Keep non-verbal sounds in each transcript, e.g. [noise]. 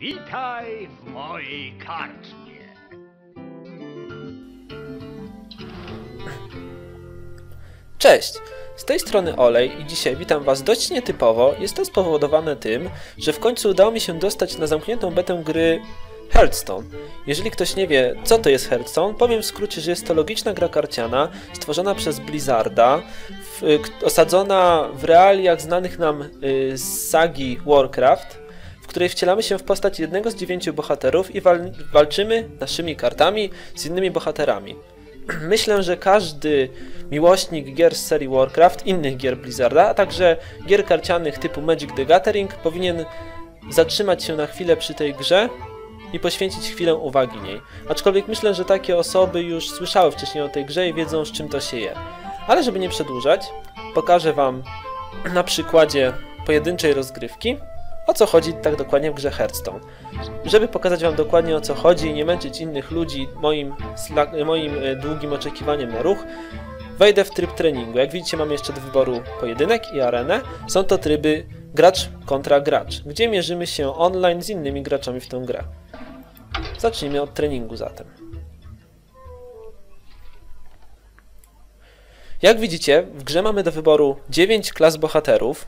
Witaj w mojej karczmie. Cześć! Z tej strony Olej i dzisiaj witam Was dość nietypowo. Jest to spowodowane tym, że w końcu udało mi się dostać na zamkniętą betę gry Hearthstone. Jeżeli ktoś nie wie, co to jest Hearthstone, powiem w skrócie, że jest to logiczna gra karciana stworzona przez Blizzarda, w, k- osadzona w realiach znanych nam y, z sagi Warcraft, której wcielamy się w postać jednego z dziewięciu bohaterów i wal, walczymy naszymi kartami z innymi bohaterami. [clears throat] Myślę, że każdy miłośnik gier z serii Warcraft, innych gier Blizzarda, a także gier karcianych typu Magic the Gathering powinien zatrzymać się na chwilę przy tej grze i poświęcić chwilę uwagi niej. Aczkolwiek myślę, że takie osoby już słyszały wcześniej o tej grze i wiedzą z czym to się je. Ale żeby nie przedłużać, pokażę Wam na przykładzie pojedynczej rozgrywki, o co chodzi tak dokładnie w grze Hearthstone. Żeby pokazać Wam dokładnie o co chodzi i nie męczyć innych ludzi moim, moim e, długim oczekiwaniem na ruch, wejdę w tryb treningu. Jak widzicie, mamy jeszcze do wyboru pojedynek i arenę. Są to tryby gracz kontra gracz, gdzie mierzymy się online z innymi graczami w tę grę. Zacznijmy od treningu zatem. Jak widzicie, w grze mamy do wyboru 9 klas bohaterów,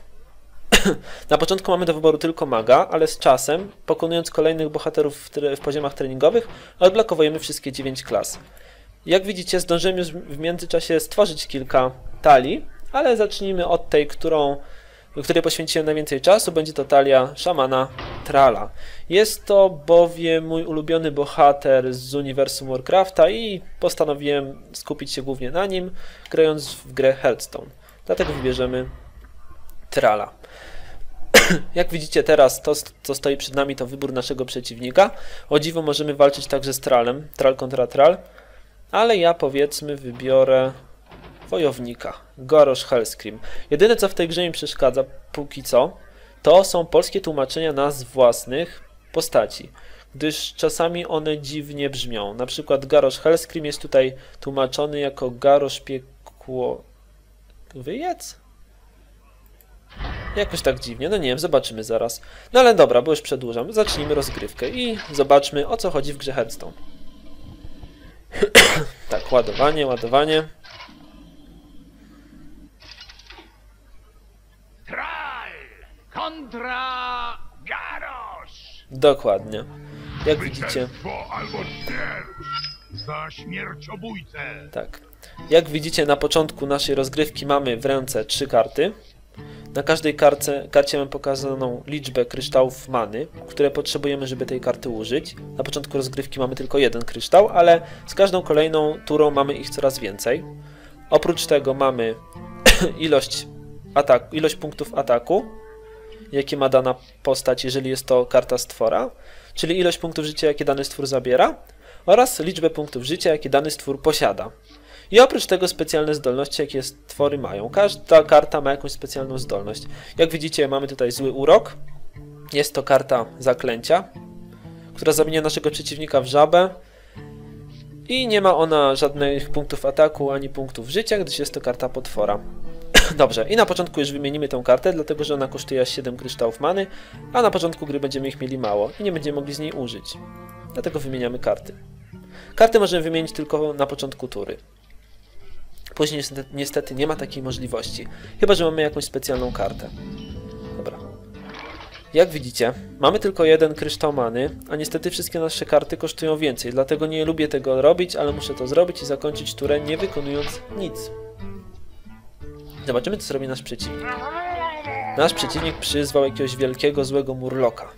[clears throat] na początku mamy do wyboru tylko maga, ale z czasem, pokonując kolejnych bohaterów w, w poziomach treningowych, odblokowujemy wszystkie 9 klas. Jak widzicie, zdążyłem już w międzyczasie stworzyć kilka talii, ale zacznijmy od tej, którą, której poświęciłem najwięcej czasu. Będzie to talia szamana Trala. Jest to bowiem mój ulubiony bohater z uniwersum Warcrafta i postanowiłem skupić się głównie na nim, grając w grę Hearthstone. Dlatego wybierzemy Trala. [coughs] Jak widzicie teraz, to co stoi przed nami to wybór naszego przeciwnika. O dziwo możemy walczyć także z Tralem, Tral kontra Tral, ale ja powiedzmy wybiorę wojownika, Gorosz Hellscream. Jedyne co w tej grze mi przeszkadza póki co, to są polskie tłumaczenia nazw własnych postaci, gdyż czasami one dziwnie brzmią. Na przykład Garosz Hellscream jest tutaj tłumaczony jako Garosz Piekło... Wyjec? Jakoś tak dziwnie, no nie wiem, zobaczymy zaraz. No ale dobra, bo już przedłużam. Zacznijmy rozgrywkę i zobaczmy o co chodzi w grze Headstone. [coughs] tak, ładowanie, ładowanie. Kontra Garosz. Dokładnie. Jak widzicie, albo za śmierciobójcę. tak. Jak widzicie na początku naszej rozgrywki mamy w ręce trzy karty. Na każdej karcie, karcie mam pokazaną liczbę kryształów many, które potrzebujemy, żeby tej karty użyć. Na początku rozgrywki mamy tylko jeden kryształ, ale z każdą kolejną turą mamy ich coraz więcej. Oprócz tego mamy [coughs] ilość, ataku, ilość punktów ataku, jakie ma dana postać, jeżeli jest to karta stwora, czyli ilość punktów życia, jakie dany stwór zabiera, oraz liczbę punktów życia, jakie dany stwór posiada. I oprócz tego specjalne zdolności, jakie stwory mają. Każda karta ma jakąś specjalną zdolność. Jak widzicie, mamy tutaj zły urok. Jest to karta zaklęcia, która zamienia naszego przeciwnika w żabę. I nie ma ona żadnych punktów ataku ani punktów życia, gdyż jest to karta potwora. [clears throat] Dobrze, i na początku już wymienimy tę kartę, dlatego że ona kosztuje aż 7 kryształów many, a na początku gry będziemy ich mieli mało i nie będziemy mogli z niej użyć. Dlatego wymieniamy karty. Karty możemy wymienić tylko na początku tury. Później niestety, nie ma takiej możliwości, chyba że mamy jakąś specjalną kartę. Dobra. Jak widzicie, mamy tylko jeden kryształ many, a niestety wszystkie nasze karty kosztują więcej, dlatego nie lubię tego robić, ale muszę to zrobić i zakończyć turę nie wykonując nic. Zobaczymy, co zrobi nasz przeciwnik. Nasz przeciwnik przyzwał jakiegoś wielkiego, złego murloka,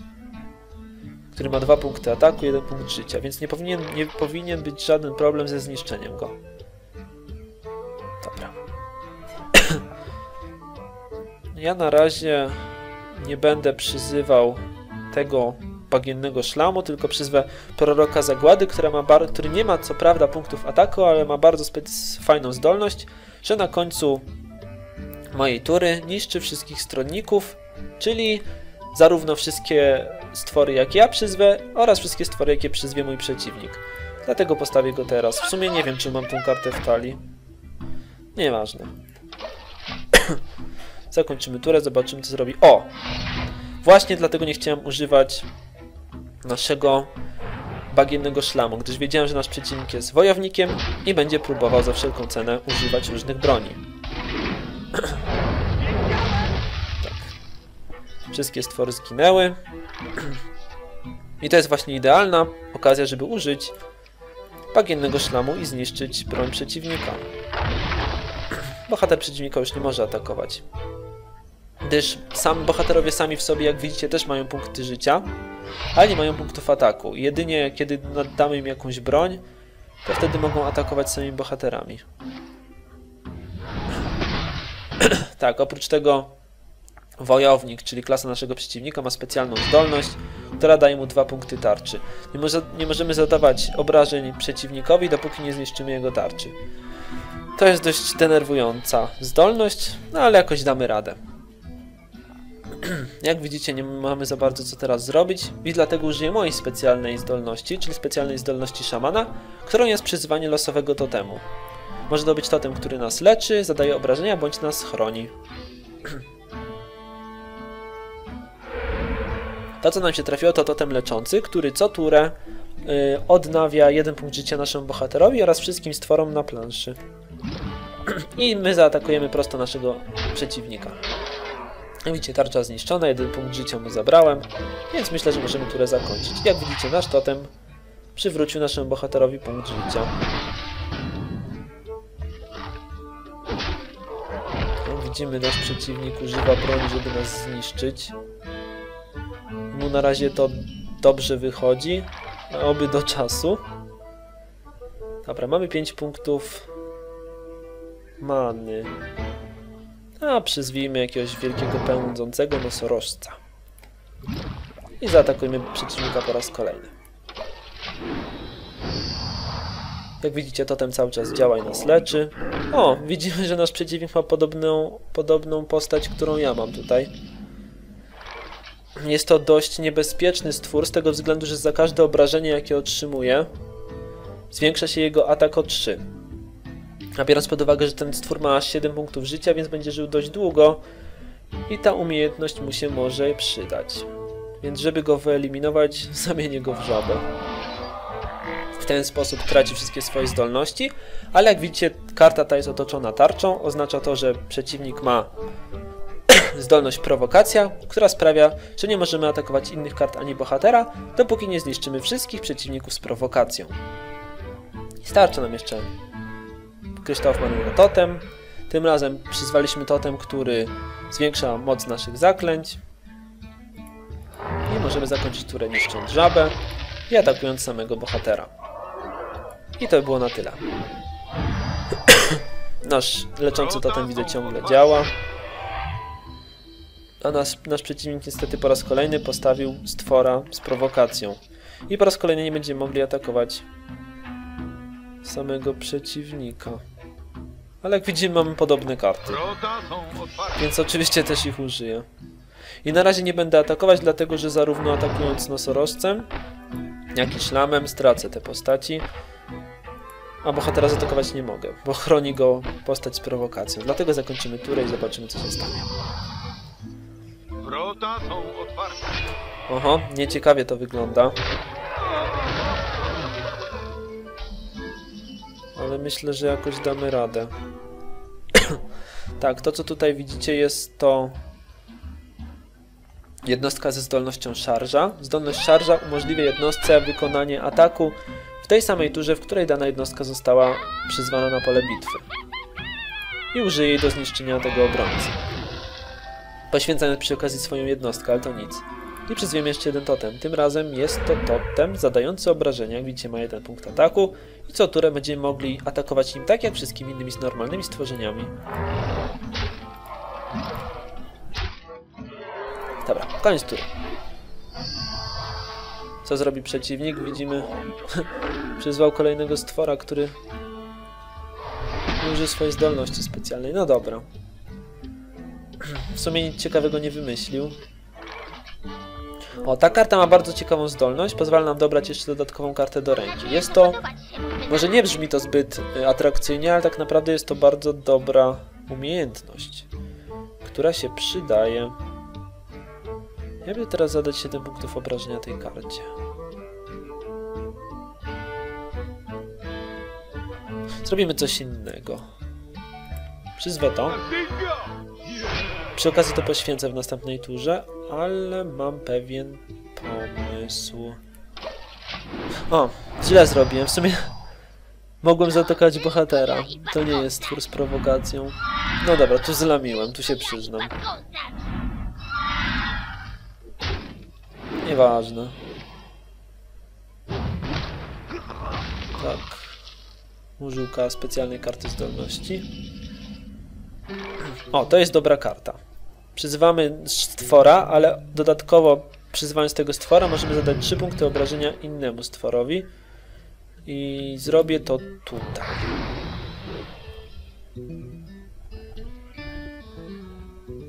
który ma dwa punkty ataku, jeden punkt życia, więc nie powinien, nie powinien być żaden problem ze zniszczeniem go. Ja na razie nie będę przyzywał tego bagiennego szlamu, tylko przyzwę proroka zagłady, która ma który nie ma co prawda punktów ataku, ale ma bardzo fajną zdolność, że na końcu mojej tury niszczy wszystkich stronników, czyli zarówno wszystkie stwory, jakie ja przyzwę, oraz wszystkie stwory, jakie przyzwie mój przeciwnik. Dlatego postawię go teraz. W sumie nie wiem, czy mam tą kartę w talii. Nieważne. Zakończymy turę, zobaczymy co zrobi. O! Właśnie dlatego nie chciałem używać naszego bagiennego szlamu, gdyż wiedziałem, że nasz przeciwnik jest wojownikiem i będzie próbował za wszelką cenę używać różnych broni. [clears throat] tak. Wszystkie stwory zginęły. I to jest właśnie idealna okazja, żeby użyć bagiennego szlamu i zniszczyć broń przeciwnika. [clears throat] Bohater przeciwnika już nie może atakować. Gdyż sam bohaterowie sami w sobie, jak widzicie, też mają punkty życia, ale nie mają punktów ataku. Jedynie kiedy damy im jakąś broń, to wtedy mogą atakować samymi bohaterami. [clears throat] tak, oprócz tego wojownik, czyli klasa naszego przeciwnika, ma specjalną zdolność, która daje mu dwa punkty tarczy. Nie, może, nie możemy zadawać obrażeń przeciwnikowi, dopóki nie zniszczymy jego tarczy. To jest dość denerwująca zdolność, no ale jakoś damy radę. [clears throat] Jak widzicie, nie mamy za bardzo co teraz zrobić i dlatego użyję mojej specjalnej zdolności, czyli specjalnej zdolności szamana, którą jest przyzywanie losowego totemu. Może to być totem, który nas leczy, zadaje obrażenia bądź nas chroni. [clears throat] To, co nam się trafiło, to totem leczący, który co turę yy, odnawia jeden punkt życia naszemu bohaterowi oraz wszystkim stworom na planszy. [clears throat] I my zaatakujemy prosto naszego przeciwnika. Widzicie, tarcza zniszczona, jeden punkt życia mu zabrałem, więc myślę, że możemy turę zakończyć. Jak widzicie, nasz totem przywrócił naszemu bohaterowi punkt życia. Jak widzimy, nasz przeciwnik używa broni, żeby nas zniszczyć. Mu na razie to dobrze wychodzi, oby do czasu. Dobra, mamy 5 punktów many. A przyzwijmy jakiegoś wielkiego pędzącego nosorożca. I zaatakujmy przeciwnika po raz kolejny. Jak widzicie, totem cały czas działa i nas leczy. O, widzimy, że nasz przeciwnik ma podobną, podobną postać, którą ja mam tutaj. Jest to dość niebezpieczny stwór, z tego względu, że za każde obrażenie, jakie otrzymuje, zwiększa się jego atak o 3. A biorąc pod uwagę, że ten stwór ma 7 punktów życia, więc będzie żył dość długo i ta umiejętność mu się może przydać. Więc żeby go wyeliminować, [laughs] zamienię go w żabę. W ten sposób traci wszystkie swoje zdolności, ale jak widzicie, karta ta jest otoczona tarczą. Oznacza to, że przeciwnik ma [clears throat] zdolność prowokacja, która sprawia, że nie możemy atakować innych kart ani bohatera, dopóki nie zniszczymy wszystkich przeciwników z prowokacją. I starczy nam jeszcze kryształów mamy na totem. Tym razem przyzwaliśmy totem, który zwiększa moc naszych zaklęć. I możemy zakończyć turę niszcząc żabę i atakując samego bohatera. I to by było na tyle. [clears throat] Nasz leczący totem widzę ciągle działa. A nasz, nasz przeciwnik niestety po raz kolejny postawił stwora z prowokacją. I po raz kolejny nie będziemy mogli atakować samego przeciwnika. Ale jak widzimy mamy podobne karty. Więc oczywiście też ich użyję. I na razie nie będę atakować, dlatego że zarówno atakując nosorożcem, jak i szlamem stracę te postaci. A bohatera zaatakować nie mogę, bo chroni go postać z prowokacją. Dlatego zakończymy turę i zobaczymy co się stanie. Wrota są otwarte. Oho, nieciekawie to wygląda. Ale myślę, że jakoś damy radę. Tak, to co tutaj widzicie jest to jednostka ze zdolnością szarża. Zdolność szarża umożliwia jednostce wykonanie ataku w tej samej turze, w której dana jednostka została przyzwana na pole bitwy. I użyje jej do zniszczenia tego obrońcy. Poświęcając przy okazji swoją jednostkę, ale to nic. I przyzwiemy jeszcze jeden totem. Tym razem jest to totem zadający obrażenia. Jak widzicie ma jeden punkt ataku i co turę będziemy mogli atakować nim tak jak wszystkimi innymi normalnymi stworzeniami. Koniec. Co zrobi przeciwnik? Widzimy, [laughs] przyzwał kolejnego stwora, który użył swojej zdolności specjalnej. No dobra. W sumie nic ciekawego nie wymyślił. O, ta karta ma bardzo ciekawą zdolność, pozwala nam dobrać jeszcze dodatkową kartę do ręki. Jest to, może nie brzmi to zbyt y, atrakcyjnie, ale tak naprawdę jest to bardzo dobra umiejętność, która się przydaje. Ja bym teraz zadać 7 punktów obrażenia tej karcie. Zrobimy coś innego. Przyzwę to. Przy okazji to poświęcę w następnej turze, ale mam pewien pomysł. O, źle zrobiłem. W sumie mogłem zatokać bohatera. To nie jest twór z prowokacją. No dobra, tu zlamiłem, tu się przyznam. Nieważne. Tak. Użyłka specjalnej karty zdolności. O, to jest dobra karta. Przyzywamy stwora, ale dodatkowo przyzywając tego stwora możemy zadać 3 punkty obrażenia innemu stworowi. I zrobię to tutaj.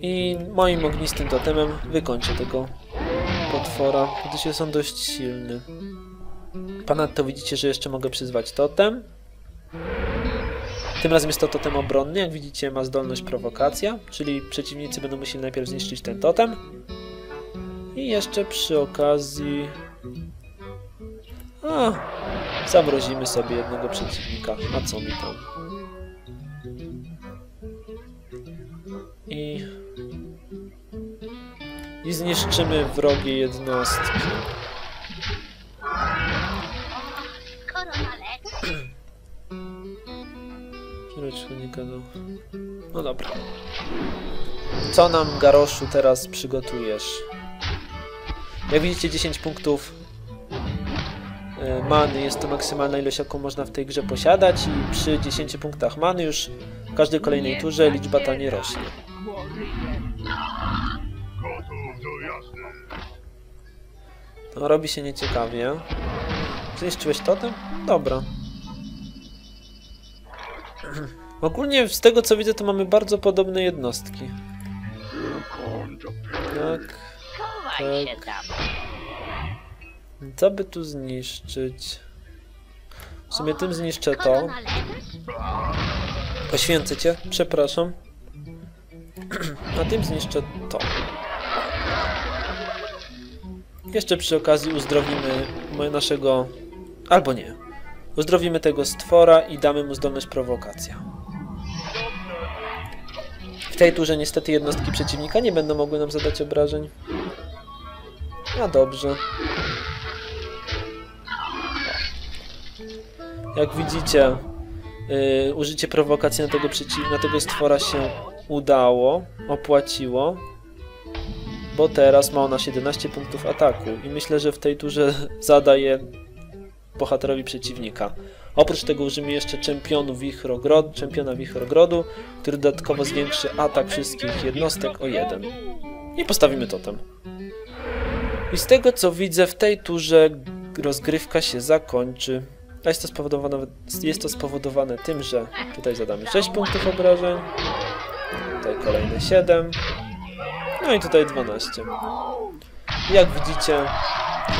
I moim ognistym totemem wykończę tego potwora, gdyż jest on dość silny. Ponadto widzicie, że jeszcze mogę przyzwać totem. Tym razem jest to totem obronny, jak widzicie ma zdolność prowokacja, czyli przeciwnicy będą musieli najpierw zniszczyć ten totem. I jeszcze przy okazji... A, zamrozimy sobie jednego przeciwnika, a co mi tam. I zniszczymy wrogie jednostki. [clears throat] Żureczka nie gadał. No dobra. Co nam, Garoszu, teraz przygotujesz? Jak widzicie, 10 punktów e, many jest to maksymalna ilość, jaką można w tej grze posiadać i przy 10 punktach many już w każdej kolejnej turze liczba ta nie rośnie. No, robi się nieciekawie. Zniszczyłeś totem? Dobra. Ogólnie z tego co widzę, to mamy bardzo podobne jednostki. Tak. Tak. Co by tu zniszczyć? W sumie tym zniszczę to. Poświęcę cię, przepraszam. [clears throat] A tym zniszczę to. Jeszcze przy okazji uzdrowimy naszego... Albo nie. Uzdrowimy tego stwora i damy mu zdolność prowokacja. W tej turze niestety jednostki przeciwnika nie będą mogły nam zadać obrażeń. A dobrze. Jak widzicie, yy, użycie prowokacji na tego, na tego stwora się udało, opłaciło, bo teraz ma on aż 11 punktów ataku i myślę, że w tej turze zadaje bohaterowi przeciwnika. Oprócz tego użyjemy jeszcze Wichrogrod, czempiona Wichrogrodu, który dodatkowo zwiększy atak wszystkich jednostek o 1. I postawimy totem. I z tego co widzę, w tej turze rozgrywka się zakończy. A jest to spowodowane, jest to spowodowane tym, że tutaj zadamy 6 punktów obrażeń, tutaj kolejne 7, no i tutaj 12. Jak widzicie,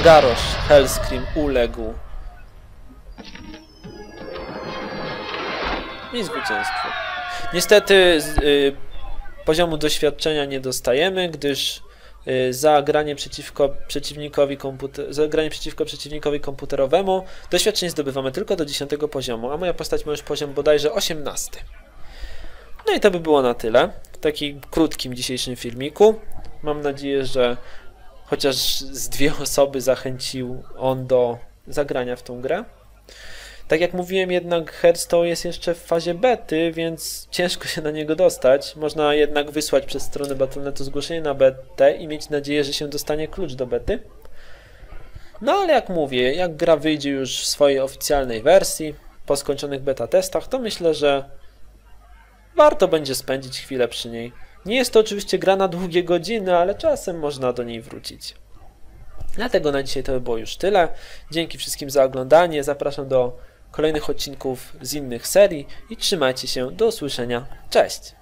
Garosz Hellscream uległ. I zwycięstwo. Niestety z y, poziomu doświadczenia nie dostajemy, gdyż y, za granie przeciwko przeciwnikowi komputer, za granie przeciwko przeciwnikowi komputerowemu doświadczenie zdobywamy tylko do 10 poziomu, a moja postać ma już poziom bodajże 18. No i to by było na tyle w takim krótkim dzisiejszym filmiku. Mam nadzieję, że chociaż z dwie osoby zachęcił on do zagrania w tą grę. Tak jak mówiłem, jednak Hearthstone jest jeszcze w fazie bety, więc ciężko się na niego dostać. Można jednak wysłać przez stronę Battle.netu zgłoszenie na betę i mieć nadzieję, że się dostanie klucz do bety. No ale jak mówię, jak gra wyjdzie już w swojej oficjalnej wersji, po skończonych beta testach, to myślę, że warto będzie spędzić chwilę przy niej. Nie jest to oczywiście gra na długie godziny, ale czasem można do niej wrócić. Dlatego na dzisiaj to by było już tyle. Dzięki wszystkim za oglądanie. Zapraszam do kolejnych odcinków z innych serii i trzymajcie się. Do usłyszenia. Cześć!